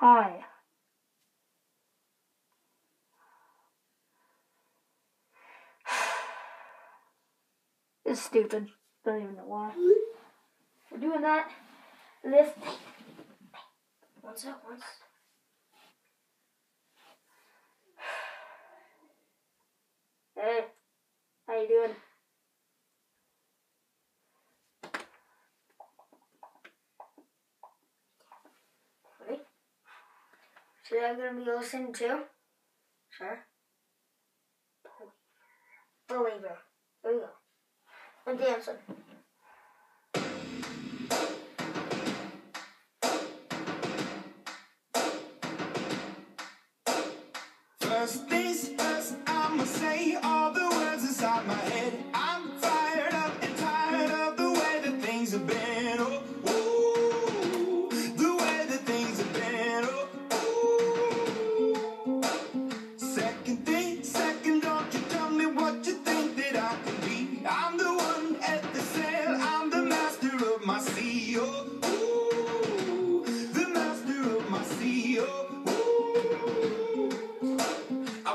Hi. It's stupid. Don't even know why. We're doing that. This. Once up, once. Hey, how you doing? So I'm gonna be listening to. Sure. Believer. There we go. And dancing. First things first, I'ma say all the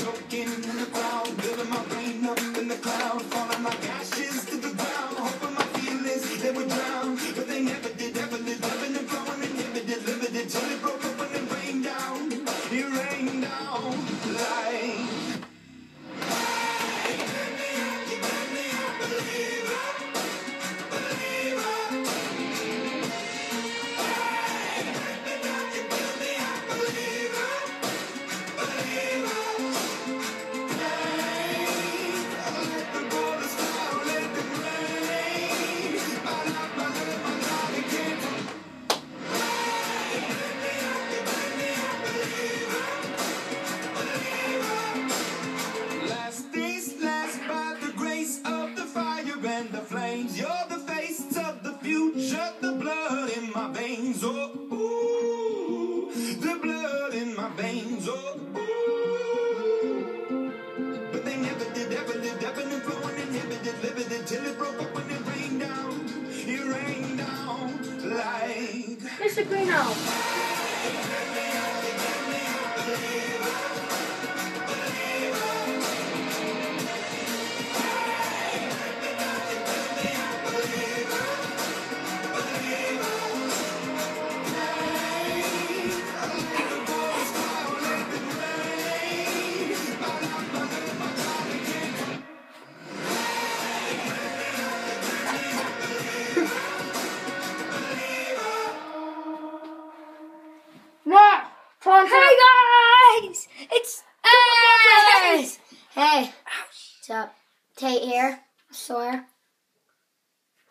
In the crowd, veins. Oh, ooh, the blood in my veins. Oh, ooh. But they never did, ever lived, ever and inhibited, it broke up when it rained down. It rained down like. Mr. Greeno. Hey guys! It's Hey! Hey! What's up? Tate here. Sawyer.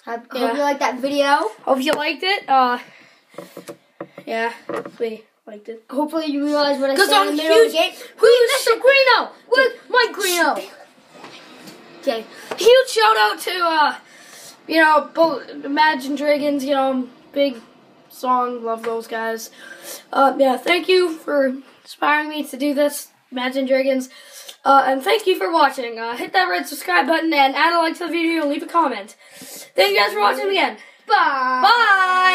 I hope Yeah. you liked that video. Hope you liked it. Uh, yeah, we liked it. Hopefully you realize what I said in I'm the middle of huge. Who's Mr. Greeno? With Mike Greeno. Okay. Huge shout out to uh, you know, both Imagine Dragons. You know, big song. Love those guys. Uh, yeah, thank you for inspiring me to do this, Imagine Dragons. Uh, and thank you for watching. Uh, hit that red subscribe button and add a like to the video and leave a comment. Thank you guys for watching again. Bye. Bye.